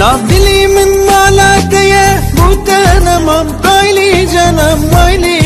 نابدلي من مالك يا بوتنا مم قايلي جنم ويلي